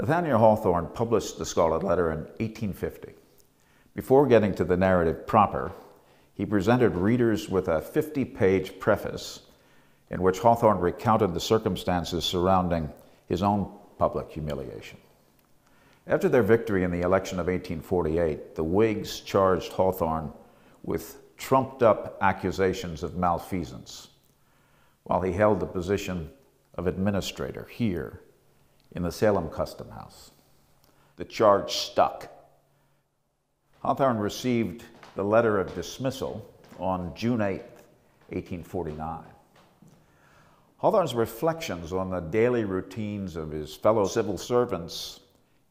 Nathaniel Hawthorne published The Scarlet Letter in 1850. Before getting to the narrative proper, he presented readers with a 50 page preface in which Hawthorne recounted the circumstances surrounding his own public humiliation. After their victory in the election of 1848, the Whigs charged Hawthorne with trumped up accusations of malfeasance while he held the position of administrator here in the Salem Custom House. The charge stuck. Hawthorne received the letter of dismissal on June 8, 1849. Hawthorne's reflections on the daily routines of his fellow civil servants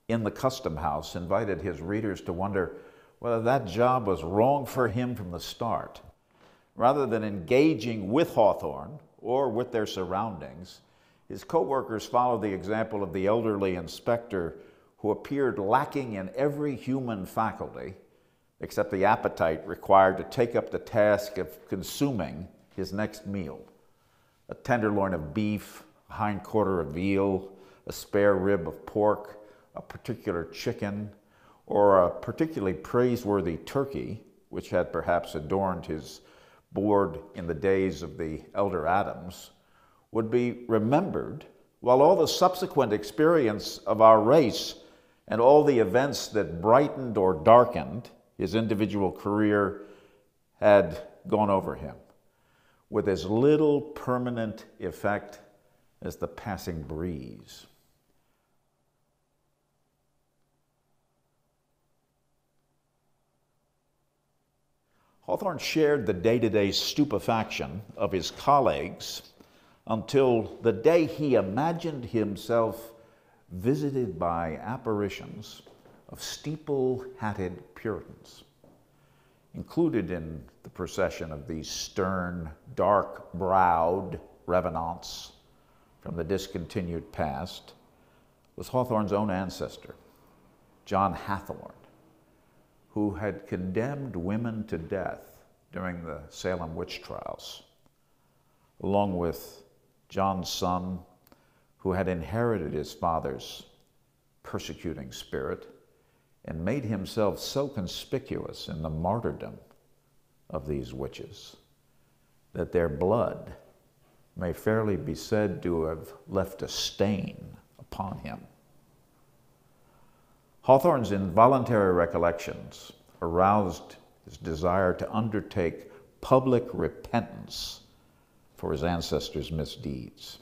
in the custom house invited his readers to wonder whether that job was wrong for him from the start. Rather than engaging with Hawthorne or with their surroundings, his co-workers followed the example of the elderly inspector who appeared lacking in every human faculty except the appetite required to take up the task of consuming his next meal. A tenderloin of beef, a hind quarter of veal, a spare rib of pork, a particular chicken, or a particularly praiseworthy turkey, which had perhaps adorned his board in the days of the elder Adams, would be remembered, while all the subsequent experience of our race and all the events that brightened or darkened his individual career had gone over him with as little permanent effect as the passing breeze. Hawthorne shared the day to day stupefaction of his colleagues until the day he imagined himself visited by apparitions of steeple hatted Puritans. Included in the procession of these stern, dark browed revenants from the discontinued past was Hawthorne's own ancestor, John Hathorne who had condemned women to death during the Salem witch trials, along with John's son, who had inherited his father's persecuting spirit and made himself so conspicuous in the martyrdom of these witches that their blood may fairly be said to have left a stain upon him. Hawthorne's involuntary recollections aroused his desire to undertake public repentance for his ancestors' misdeeds.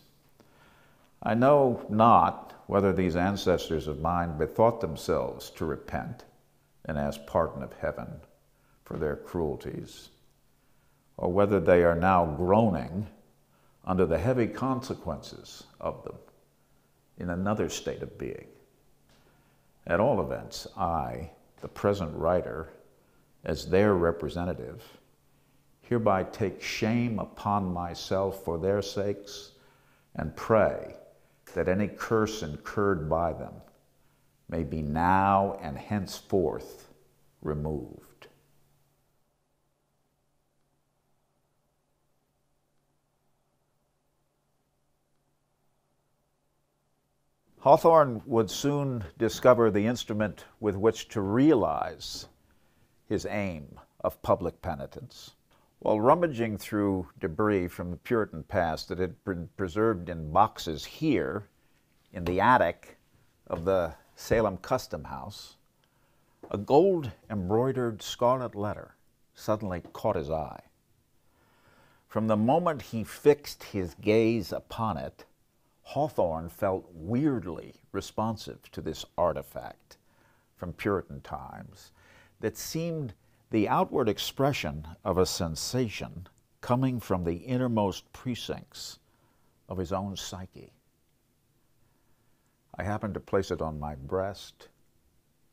I know not whether these ancestors of mine bethought themselves to repent and ask pardon of heaven for their cruelties, or whether they are now groaning under the heavy consequences of them in another state of being. At all events, I, the present writer, as their representative, hereby take shame upon myself for their sakes and pray that any curse incurred by them may be now and henceforth removed. Hawthorne would soon discover the instrument with which to realize his aim of public penitence. While rummaging through debris from the Puritan past that had been preserved in boxes here in the attic of the Salem Custom House, a gold embroidered scarlet letter suddenly caught his eye. From the moment he fixed his gaze upon it, Hawthorne felt weirdly responsive to this artifact from Puritan times that seemed the outward expression of a sensation coming from the innermost precincts of his own psyche. I happened to place it on my breast.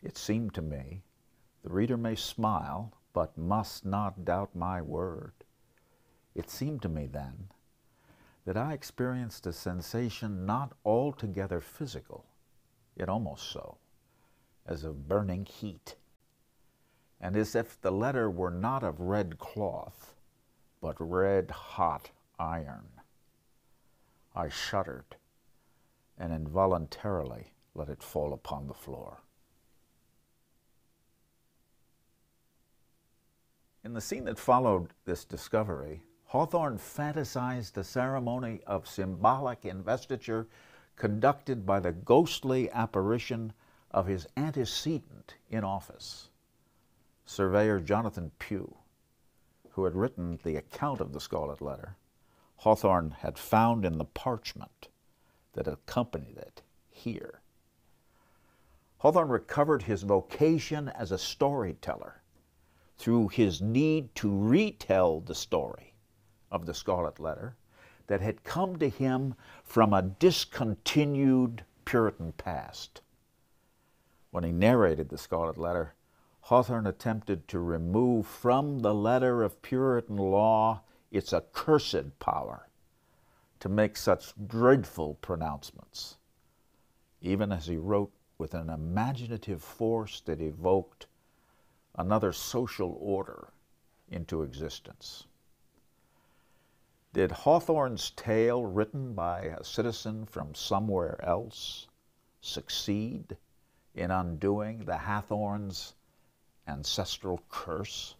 It seemed to me, the reader may smile, but must not doubt my word. It seemed to me then that I experienced a sensation not altogether physical, yet almost so, as of burning heat, and as if the letter were not of red cloth, but red hot iron. I shuddered and involuntarily let it fall upon the floor. In the scene that followed this discovery, Hawthorne fantasized a ceremony of symbolic investiture conducted by the ghostly apparition of his antecedent in office, surveyor Jonathan Pue, who had written the account of the Scarlet Letter. Hawthorne had found in the parchment that accompanied it here. Hawthorne recovered his vocation as a storyteller through his need to retell the story of the Scarlet Letter that had come to him from a discontinued Puritan past. When he narrated the Scarlet Letter, Hawthorne attempted to remove from the letter of Puritan law its accursed power to make such dreadful pronouncements, even as he wrote with an imaginative force that evoked another social order into existence. Did Hawthorne's tale, written by a citizen from somewhere else, succeed in undoing the Hathorns' ancestral curse?